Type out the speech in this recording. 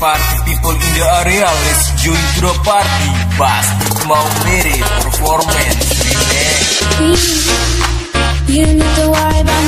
party people in the area Let's join to the party. Bus mau mirip, performance, You need to worry about